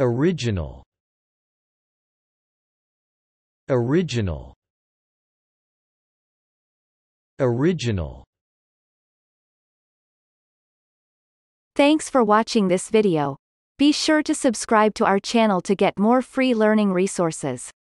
Original Original Original Thanks for watching this video. Be sure to subscribe to our channel to get more free learning resources.